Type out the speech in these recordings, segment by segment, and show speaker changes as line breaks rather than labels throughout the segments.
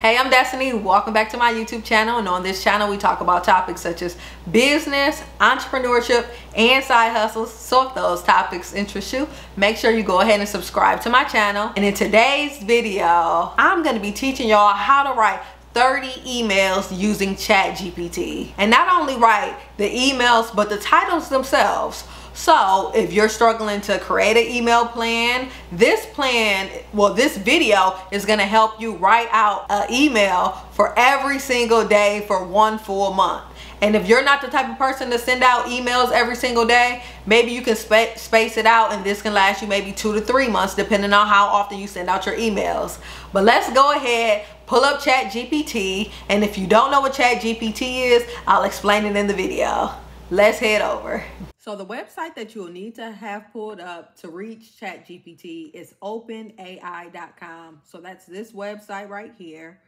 Hey, I'm Destiny. Welcome back to my YouTube channel. And on this channel, we talk about topics such as business, entrepreneurship, and side hustles. So if those topics interest you, make sure you go ahead and subscribe to my channel. And in today's video, I'm going to be teaching y'all how to write 30 emails using ChatGPT. And not only write the emails, but the titles themselves. So if you're struggling to create an email plan, this plan, well, this video is gonna help you write out an email for every single day for one full month. And if you're not the type of person to send out emails every single day, maybe you can sp space it out and this can last you maybe two to three months depending on how often you send out your emails. But let's go ahead, pull up Chat GPT. And if you don't know what Chat GPT is, I'll explain it in the video. Let's head over. So the website that you'll need to have pulled up to reach ChatGPT is openai.com. So that's this website right here.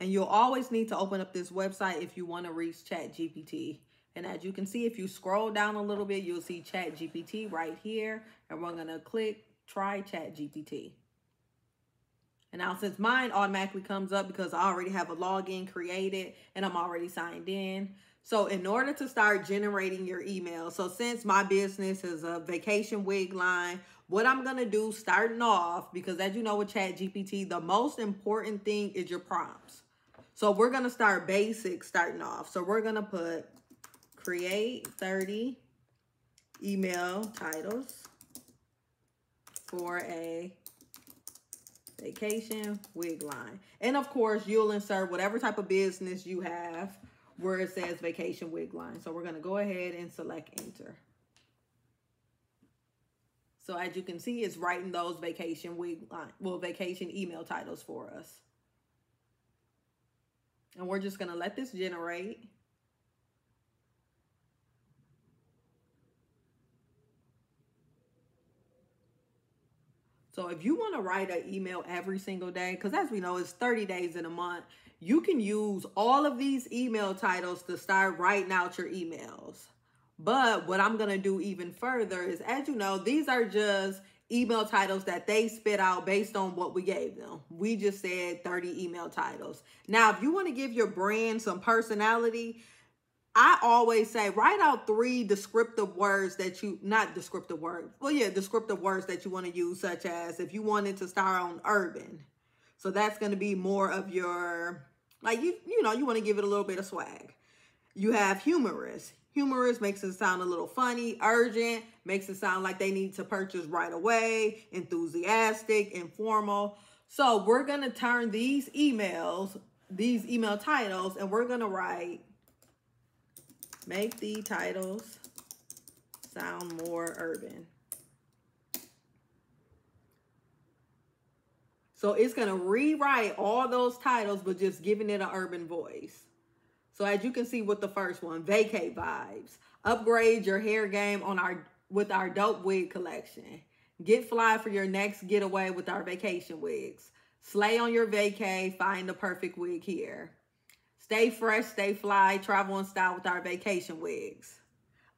And you'll always need to open up this website if you want to reach ChatGPT. And as you can see, if you scroll down a little bit, you'll see ChatGPT right here. And we're going to click try ChatGPT. And now since mine automatically comes up because I already have a login created and I'm already signed in. So in order to start generating your email, so since my business is a vacation wig line, what I'm going to do starting off, because as you know with Chat GPT, the most important thing is your prompts. So we're going to start basic starting off. So we're going to put create 30 email titles for a vacation wig line. And of course, you'll insert whatever type of business you have where it says vacation wig line. So we're going to go ahead and select enter. So as you can see, it's writing those vacation wig line, well, vacation email titles for us. And we're just going to let this generate. So if you want to write an email every single day, because as we know, it's 30 days in a month, you can use all of these email titles to start writing out your emails. But what I'm going to do even further is, as you know, these are just email titles that they spit out based on what we gave them. We just said 30 email titles. Now, if you want to give your brand some personality, I always say write out three descriptive words that you, not descriptive words, well, yeah, descriptive words that you want to use, such as if you wanted to start on urban. So that's going to be more of your, like, you, you know, you want to give it a little bit of swag. You have humorous. Humorous makes it sound a little funny. Urgent makes it sound like they need to purchase right away. Enthusiastic, informal. So we're going to turn these emails, these email titles, and we're going to write Make the titles sound more urban. So it's going to rewrite all those titles, but just giving it an urban voice. So as you can see with the first one, vacay vibes. Upgrade your hair game on our with our dope wig collection. Get fly for your next getaway with our vacation wigs. Slay on your vacay, find the perfect wig here. Stay fresh, stay fly, travel in style with our vacation wigs.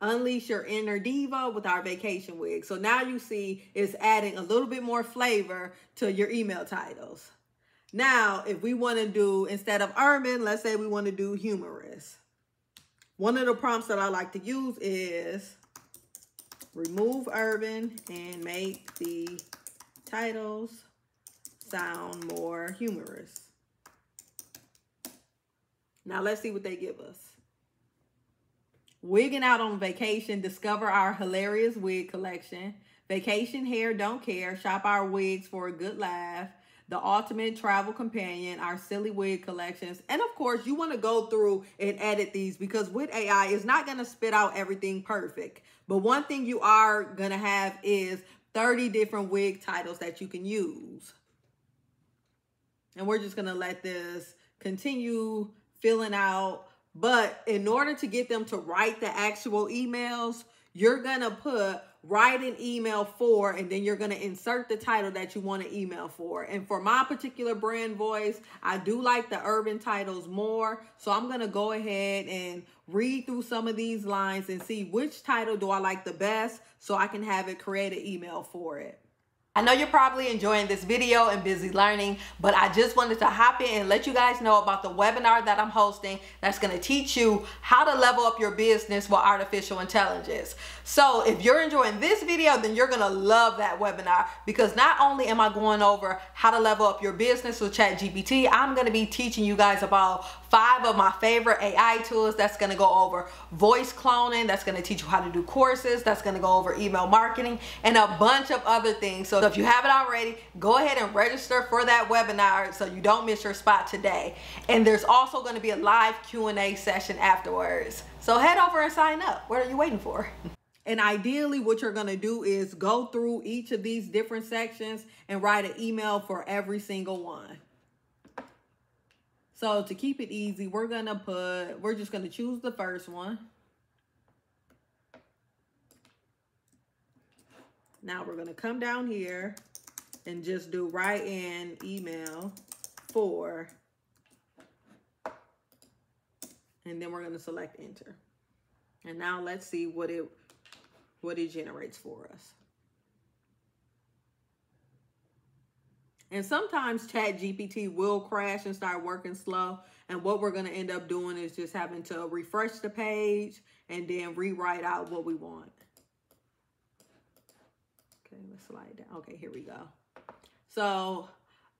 Unleash your inner diva with our vacation wig. So now you see it's adding a little bit more flavor to your email titles. Now, if we want to do, instead of urban, let's say we want to do humorous. One of the prompts that I like to use is remove urban and make the titles sound more humorous. Now let's see what they give us. Wigging out on vacation, discover our hilarious wig collection. Vacation hair, don't care. Shop our wigs for a good laugh. The ultimate travel companion, our silly wig collections. And of course, you want to go through and edit these because with AI, it's not going to spit out everything perfect. But one thing you are going to have is 30 different wig titles that you can use. And we're just going to let this continue filling out. But in order to get them to write the actual emails, you're going to put write an email for, and then you're going to insert the title that you want to email for. And for my particular brand voice, I do like the urban titles more. So I'm going to go ahead and read through some of these lines and see which title do I like the best so I can have it create an email for it. I know you're probably enjoying this video and busy learning, but I just wanted to hop in and let you guys know about the webinar that I'm hosting that's to teach you how to level up your business with artificial intelligence. So if you're enjoying this video, then you're to love that webinar because not only am I going over how to level up your business with ChatGPT, I'm to be teaching you guys about five of my favorite AI tools that's to go over voice cloning, that's to teach you how to do courses, that's to go over email marketing, and a bunch of other things. So if you haven't already, go ahead and register for that webinar so you don't miss your spot today. And there's also going to be a live Q&A session afterwards. So head over and sign up. What are you waiting for? And ideally, what you're going to do is go through each of these different sections and write an email for every single one. So to keep it easy, we're going to put, we're just going to choose the first one. Now we're going to come down here and just do write in email for, and then we're going to select enter. And now let's see what it what it generates for us. And sometimes Chat GPT will crash and start working slow. And what we're going to end up doing is just having to refresh the page and then rewrite out what we want. Okay, let's slide down. Okay, here we go. So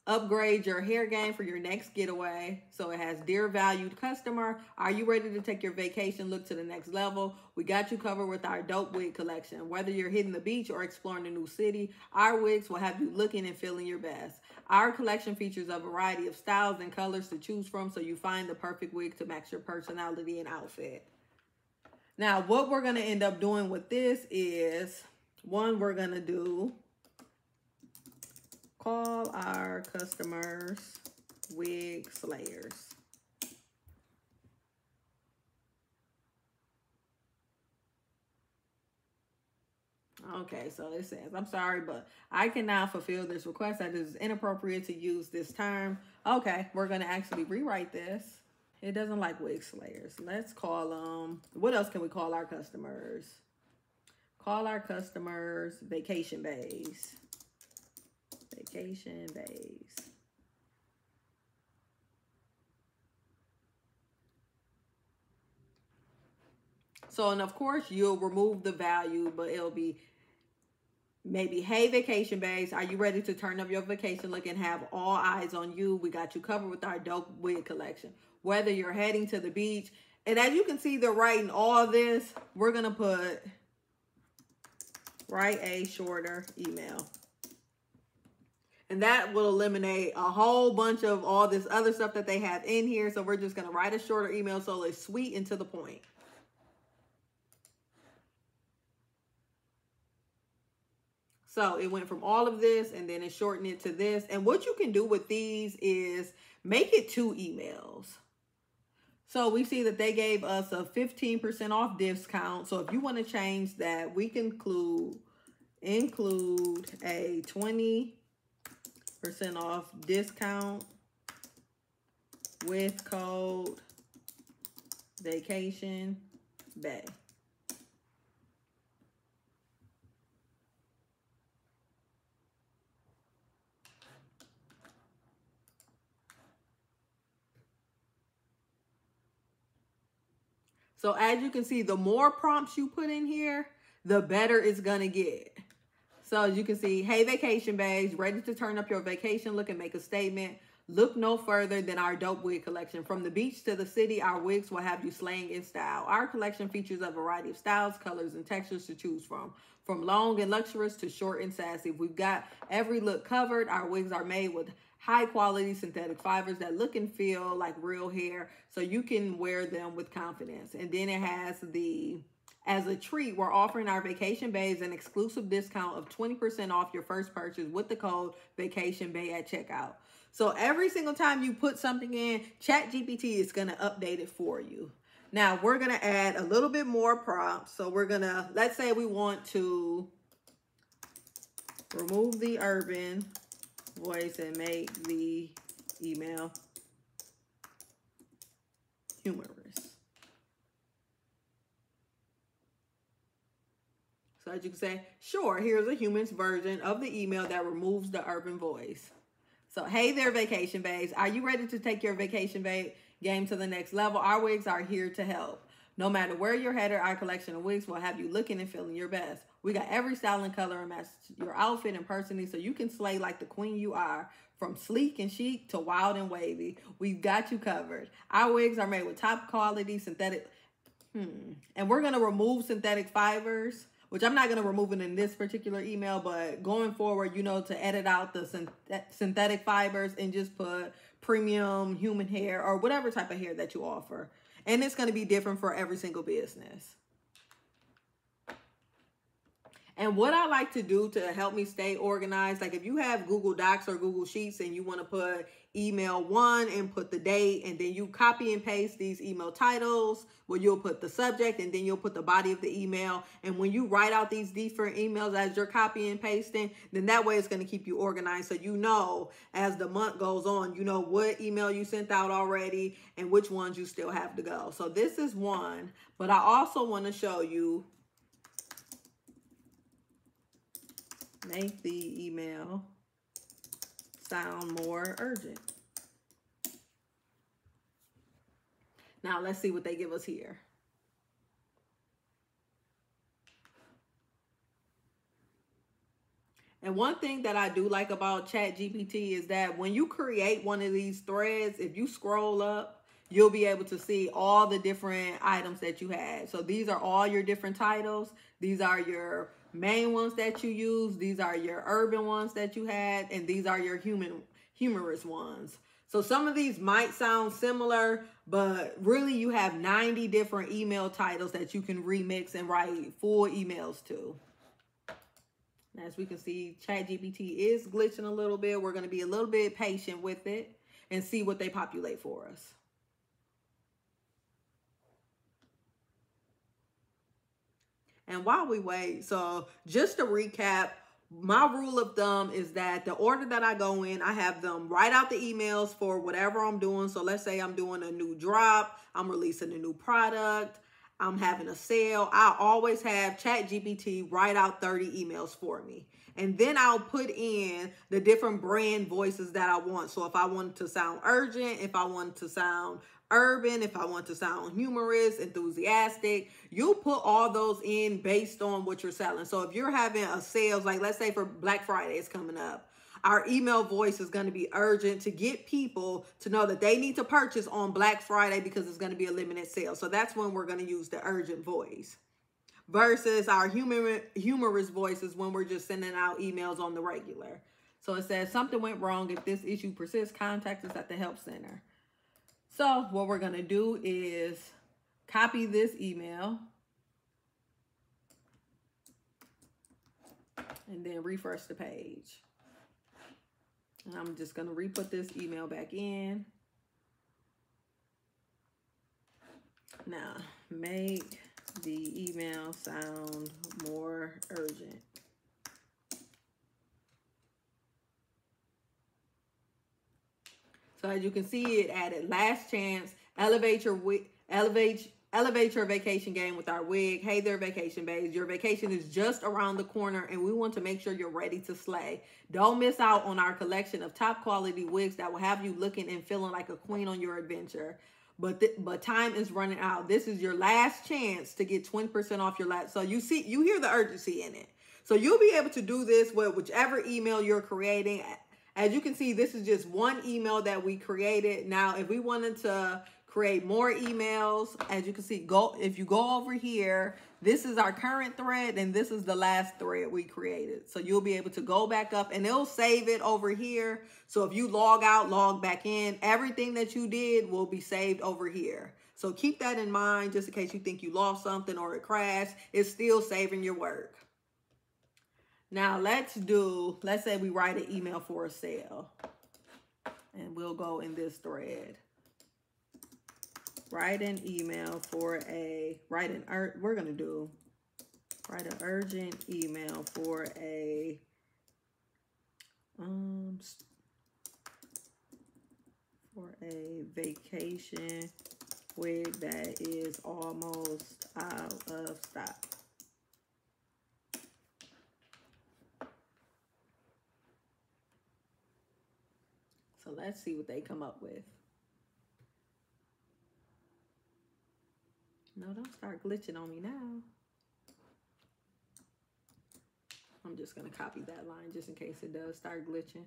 Upgrade your hair game for your next getaway. So it has Dear Valued Customer. Are you ready to take your vacation look to the next level? We got you covered with our dope wig collection. Whether you're hitting the beach or exploring a new city, our wigs will have you looking and feeling your best. Our collection features a variety of styles and colors to choose from so you find the perfect wig to match your personality and outfit. Now, what we're going to end up doing with this is, one, we're going to do call our customers wig slayers. Okay, so it says, I'm sorry, but I cannot fulfill this request. That is inappropriate to use this term. Okay, we're going to actually rewrite this. It doesn't like wig slayers. Let's call them, what else can we call our customers? Call our customers vacation bays vacation days. So, and of course, you'll remove the value, but it'll be maybe, hey, vacation bays, are you ready to turn up your vacation look and have all eyes on you? We got you covered with our dope wig collection. Whether you're heading to the beach, and as you can see, they're writing all this. We're going to put, write a shorter email. And that will eliminate a whole bunch of all this other stuff that they have in here. So we're just going to write a shorter email so it's sweet and to the point. So it went from all of this and then it shortened it to this. And what you can do with these is make it two emails. So we see that they gave us a 15% off discount. So if you want to change that, we can include, include a 20 percent off discount with code vacation bay. So as you can see, the more prompts you put in here, the better it's going to get. So as you can see, hey vacation bags, ready to turn up your vacation look and make a statement. Look no further than our dope wig collection. From the beach to the city, our wigs will have you slaying in style. Our collection features a variety of styles, colors, and textures to choose from. From long and luxurious to short and sassy. We've got every look covered. Our wigs are made with high quality synthetic fibers that look and feel like real hair so you can wear them with confidence. And then it has the as a treat, we're offering our Vacation Bays an exclusive discount of 20% off your first purchase with the code Vacation Bay at checkout. So every single time you put something in, ChatGPT is going to update it for you. Now we're going to add a little bit more prompts. So we're going to, let's say we want to remove the urban voice and make the email humorous. So as you can say, sure, here's a human's version of the email that removes the urban voice. So, hey there, vacation babes. Are you ready to take your vacation babe game to the next level? Our wigs are here to help. No matter where you're headed, our collection of wigs will have you looking and feeling your best. We got every style and color and match your outfit and personality so you can slay like the queen you are. From sleek and chic to wild and wavy, we've got you covered. Our wigs are made with top quality synthetic, hmm, and we're going to remove synthetic fibers which I'm not going to remove it in this particular email, but going forward, you know, to edit out the synthetic fibers and just put premium human hair or whatever type of hair that you offer. And it's going to be different for every single business. And what I like to do to help me stay organized, like if you have Google Docs or Google Sheets and you want to put email one and put the date and then you copy and paste these email titles where you'll put the subject and then you'll put the body of the email. And when you write out these different emails as you're copying and pasting, then that way it's going to keep you organized. So you know, as the month goes on, you know what email you sent out already and which ones you still have to go. So this is one, but I also want to show you make the email sound more urgent. Now let's see what they give us here. And one thing that I do like about Chat GPT is that when you create one of these threads, if you scroll up, you'll be able to see all the different items that you had. So these are all your different titles. These are your main ones that you use. These are your urban ones that you had, and these are your human humorous ones. So some of these might sound similar, but really you have 90 different email titles that you can remix and write full emails to. As we can see, ChatGPT is glitching a little bit. We're going to be a little bit patient with it and see what they populate for us. And while we wait, so just to recap, my rule of thumb is that the order that I go in, I have them write out the emails for whatever I'm doing. So let's say I'm doing a new drop, I'm releasing a new product, I'm having a sale. I always have Chat GPT write out 30 emails for me. And then I'll put in the different brand voices that I want. So if I want to sound urgent, if I want to sound urban, if I want to sound humorous, enthusiastic, you put all those in based on what you're selling. So if you're having a sales, like let's say for Black Friday is coming up, our email voice is going to be urgent to get people to know that they need to purchase on Black Friday because it's going to be a limited sale. So that's when we're going to use the urgent voice versus our human humorous voices when we're just sending out emails on the regular. So it says something went wrong. If this issue persists, contact us at the help center. So what we're going to do is copy this email and then refresh the page. And I'm just going to re-put this email back in. Now, make the email sound more urgent. As you can see, it added last chance, elevate your wig, elevate elevate your vacation game with our wig. Hey there, vacation babes. Your vacation is just around the corner and we want to make sure you're ready to slay. Don't miss out on our collection of top quality wigs that will have you looking and feeling like a queen on your adventure. But but time is running out. This is your last chance to get 20% off your last. So you see, you hear the urgency in it. So you'll be able to do this with whichever email you're creating as you can see, this is just one email that we created. Now, if we wanted to create more emails, as you can see, go if you go over here, this is our current thread and this is the last thread we created. So you'll be able to go back up and it'll save it over here. So if you log out, log back in, everything that you did will be saved over here. So keep that in mind just in case you think you lost something or it crashed. It's still saving your work. Now let's do, let's say we write an email for a sale. And we'll go in this thread. Write an email for a, write an, we're going to do, write an urgent email for a, um, for a vacation wig that is almost out of stock. Let's see what they come up with. No, don't start glitching on me now. I'm just going to copy that line just in case it does start glitching.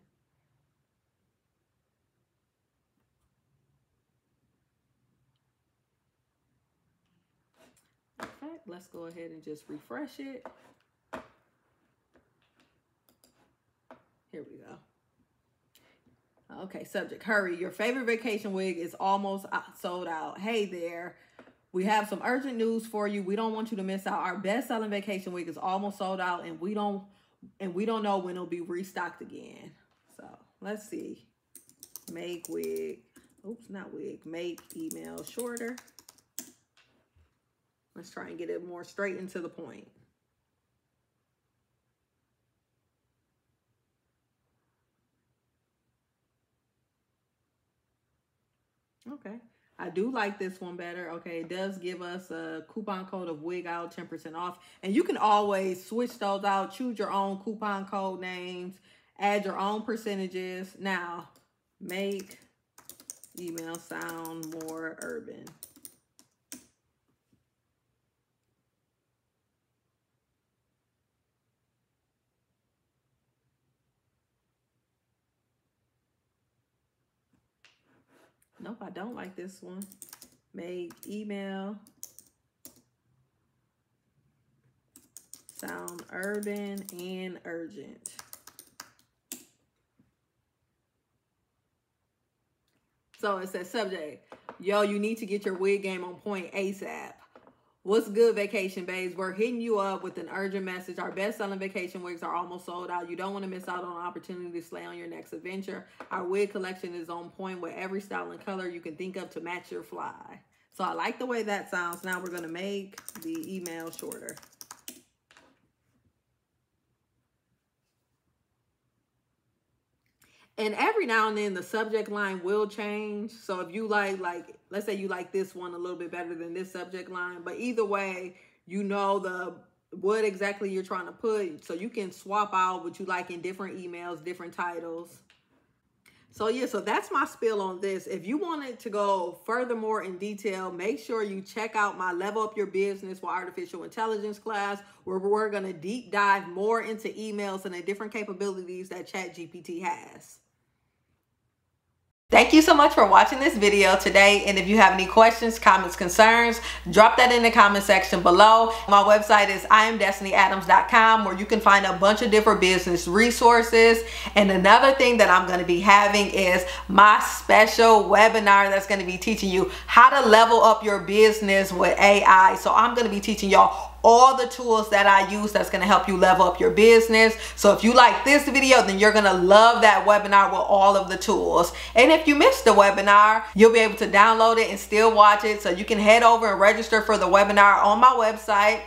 Perfect. Let's go ahead and just refresh it. Here we go. Okay, subject, hurry. Your favorite vacation wig is almost uh, sold out. Hey there. We have some urgent news for you. We don't want you to miss out. Our best-selling vacation wig is almost sold out and we don't and we don't know when it'll be restocked again. So, let's see. Make wig. Oops, not wig. Make email shorter. Let's try and get it more straight into the point. Okay. I do like this one better. Okay, it does give us a coupon code of wig out 10% off. And you can always switch those out, choose your own coupon code names, add your own percentages. Now, make email sound more urban. Nope, I don't like this one. Make email sound urban and urgent. So it says subject, yo, you need to get your wig game on point ASAP. What's good, vacation babes? We're hitting you up with an urgent message. Our best-selling vacation wigs are almost sold out. You don't want to miss out on an opportunity to slay on your next adventure. Our wig collection is on point with every style and color you can think of to match your fly. So I like the way that sounds. Now we're going to make the email shorter. And every now and then the subject line will change. So if you like like let's say you like this one a little bit better than this subject line but either way you know the what exactly you're trying to put. So you can swap out what you like in different emails different titles. So yeah so that's my spill on this. If you wanted to go furthermore in detail make sure you check out my level up your business with artificial intelligence class where we're going to deep dive more into emails and the different capabilities that chat gpt has Thank you so much for watching this video today. And if you have any questions, comments, concerns, drop that in the comment section below. My website is iamdestinyadams.com where you can find a bunch of different business resources. And another thing that I'm going to be having is my special webinar that's going to be teaching you how to level up your business with AI. So I'm going to be teaching y'all all the tools that I use that's going to help you level up your business. So if you like this video, then you're going to love that webinar with all of the tools. And if you missed the webinar, you'll be able to download it and still watch it. So you can head over and register for the webinar on my website.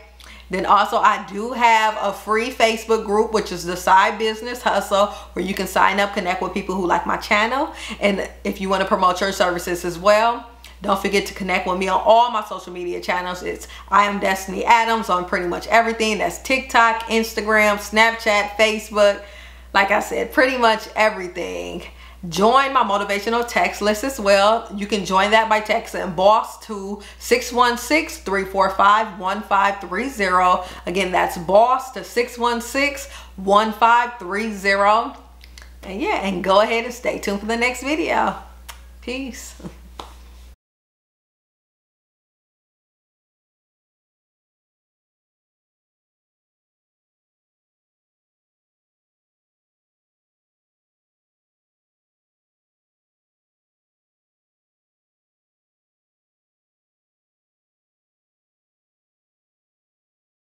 Then also I do have a free Facebook group, which is the Side Business Hustle, where you can sign up, connect with people who like my channel. And if you want to promote your services as well. Don't forget to connect with me on all my social media channels. It's I am Destiny Adams on pretty much everything. That's TikTok, Instagram, Snapchat, Facebook. Like I said, pretty much everything. Join my motivational text list as well. You can join that by texting BOSS to 616-345-1530. Again, that's BOSS to 616-1530. And yeah, and go ahead and stay tuned for the next video. Peace.